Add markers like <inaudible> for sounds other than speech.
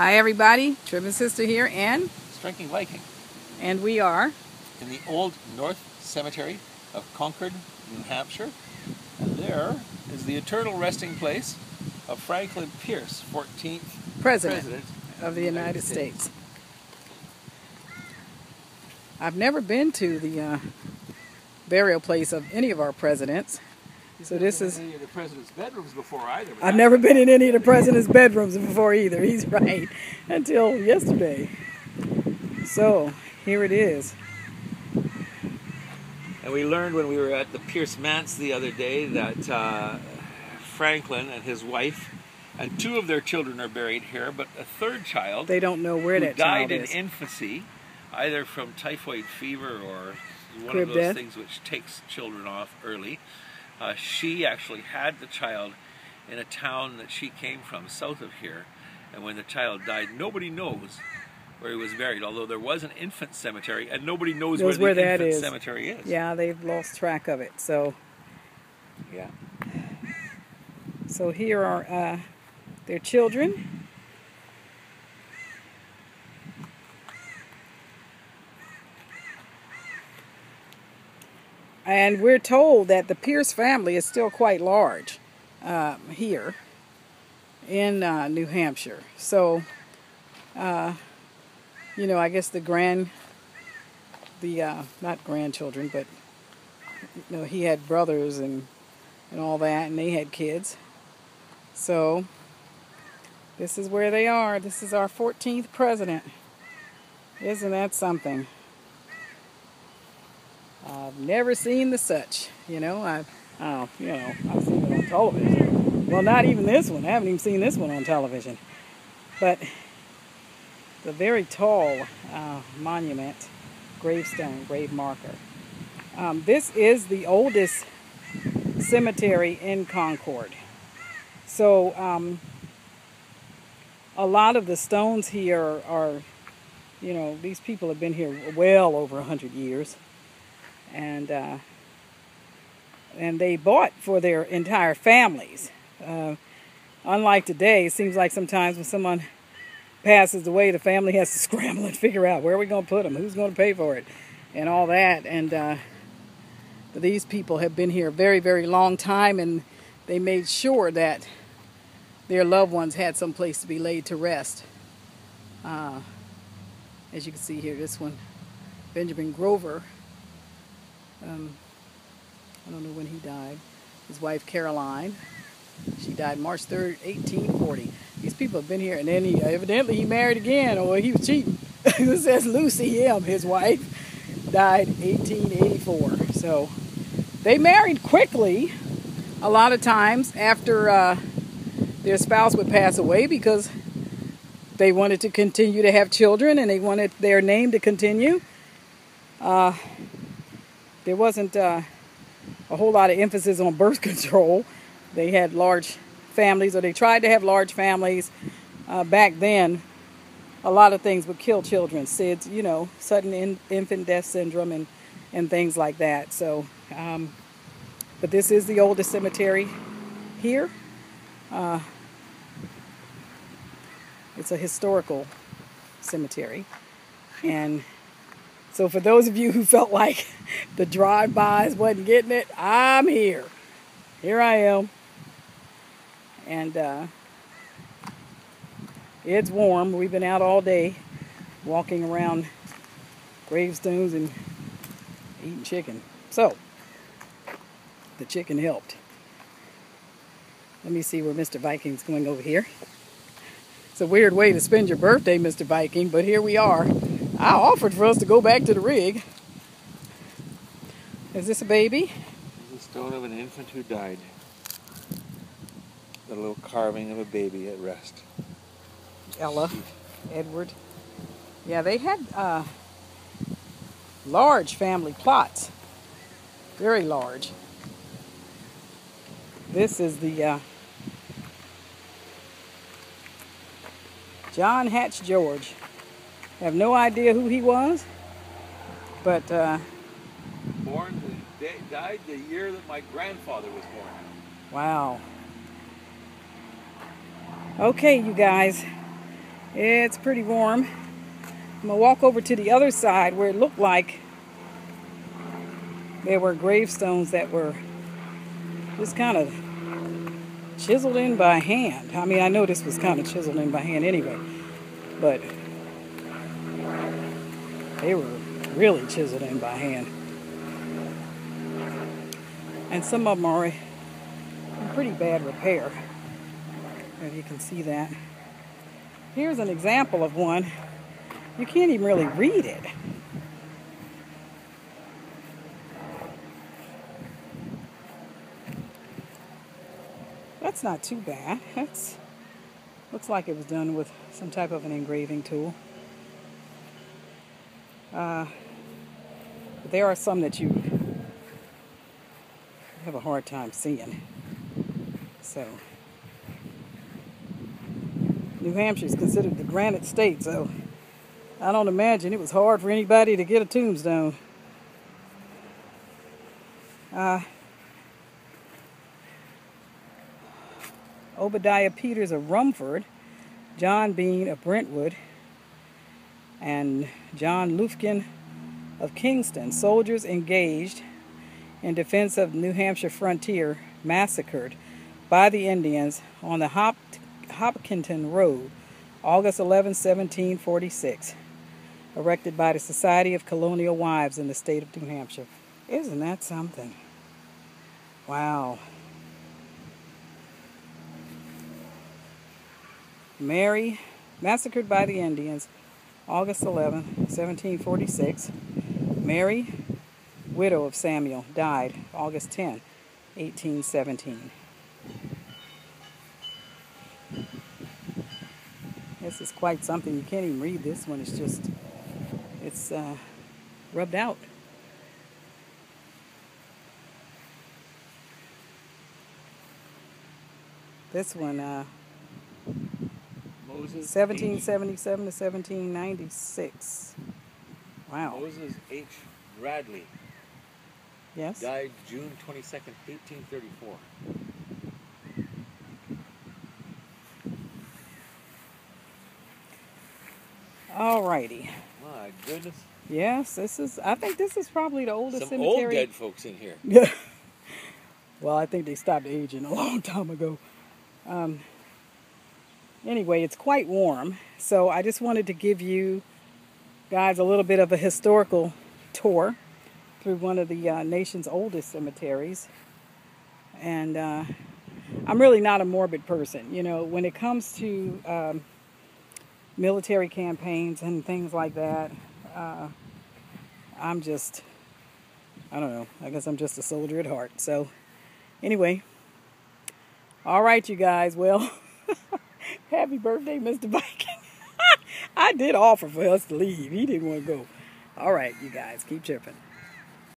Hi everybody, Trippin Sister here and Striking Viking and we are in the Old North Cemetery of Concord, New Hampshire. And there is the eternal resting place of Franklin Pierce, 14th President, President of the United States. I've never been to the uh, burial place of any of our presidents. So this is. Any of the president's bedrooms before either. but I've never been in any of the president's bedrooms before either. <laughs> He's right. Until yesterday. So here it is. And we learned when we were at the Pierce Manse the other day that uh, Franklin and his wife and two of their children are buried here, but a third child They don't know where who that died child in is. infancy, either from typhoid fever or one Crib of those death. things which takes children off early. Uh, she actually had the child in a town that she came from, south of here, and when the child died, nobody knows where he was buried. Although there was an infant cemetery, and nobody knows, Knows where the that infant is. cemetery is. Yeah, they've lost track of it. So yeah. So here are uh, their children. And we're told that the Pierce family is still quite large um, here in uh, New Hampshire. So, uh, you know, I guess the grand, the uh, not grandchildren, but you know, he had brothers and and all that, and they had kids. So, this is where they are. This is our 14th president. Isn't that something? I've never seen the such. You know, I've, oh, you know, I've seen it on television. Well, not even this one. I haven't even seen this one on television. But the very tall uh, monument, gravestone, grave marker. Um, this is the oldest cemetery in Concord. So um, a lot of the stones here are, you know, these people have been here well over a hundred years, and uh, and they bought for their entire families. Uh, unlike today, it seems like sometimes when someone passes away, the family has to <laughs> scramble and figure out where are we going to put them, who's going to pay for it, and all that, and. Uh, these people have been here a very, very long time, and they made sure that their loved ones had some place to be laid to rest. Uh, as you can see here, this one, Benjamin Grover. Um, I don't know when he died. His wife Caroline. She died March 3rd, 1840. These people have been here, and then he evidently he married again, or he was cheating. <laughs> this says Lucy M. His wife died 1884. So they married quickly. A lot of times after uh, their spouse would pass away because they wanted to continue to have children and they wanted their name to continue. Uh, there wasn't uh, a whole lot of emphasis on birth <laughs> control. They had large families, or they tried to have large families. Uh, back then, a lot of things would kill children. SIDS, you know, sudden in, infant death syndrome and, and things like that. So, um, but this is the oldest cemetery here. Uh, it's a historical cemetery. And so for those of you who felt like <laughs> the drive-bys wasn't getting it, I'm here. Here I am. And uh, it's warm. We've been out all day walking around gravestones and eating chicken. So, the chicken helped. Let me see where Mr. Viking's going over here. It's a weird way to spend your birthday, Mr. Viking, but here we are. I offered for us to go back to the rig. Is this a baby? This is the stone of an infant who died. The little carving of a baby at rest. Ella, Edward. Yeah, they had uh, large family plots. Very large. This is the uh, John Hatch George. Have no idea who he was, but uh, Born, died the year that my grandfather was born. wow. Okay, you guys. It's pretty warm. I'm going to walk over to the other side where it looked like there were gravestones that were just kind of chiseled in by hand. I mean, I know this was kind of chiseled in by hand anyway, but they were really chiseled in by hand. And some of them are in pretty bad repair. If you can see that. Here's an example of one. You can't even really read it. That's not too bad. That's looks like it was done with some type of an engraving tool. Uh, there are some that you have a hard time seeing. So, New Hampshire is considered the granite state, so I don't imagine it was hard for anybody to get a tombstone. Uh, Obadiah Peters of Rumford, John Bean of Brentwood, and John Lufkin of Kingston, soldiers engaged in defense of New Hampshire frontier, massacred by the Indians on the Hop Hopkinton Road, August 11, 1746, erected by the Society of Colonial Wars in the state of New Hampshire. Isn't that something? Wow. Mary, massacred by the Indians, August 11, 1746. Mary, widow of Samuel, died August 10, 1817. This is quite something. You can't even read this one. It's just, it's uh, rubbed out. This one, uh, Moses 1777 to 1796. Wow. Moses H. Bradley Yes. died June 22nd, 1834. All righty. My goodness. Yes, this is. I think this is probably the oldest Some old cemetery. dead folks in here. Yeah. <laughs> well, I think they stopped aging a long time ago. Um, anyway, it's quite warm, so I just wanted to give you guys a little bit of a historical tour through one of the uh, nation's oldest cemeteries. And uh, I'm really not a morbid person. You know, when it comes to um, military campaigns and things like that, uh, I'm just, I don't know, I guess I'm just a soldier at heart. So, anyway, all right, you guys. Well, <laughs> happy birthday, Mr. Viking. <laughs> I did offer for us to leave. He didn't want to go. All right, you guys, keep chirping.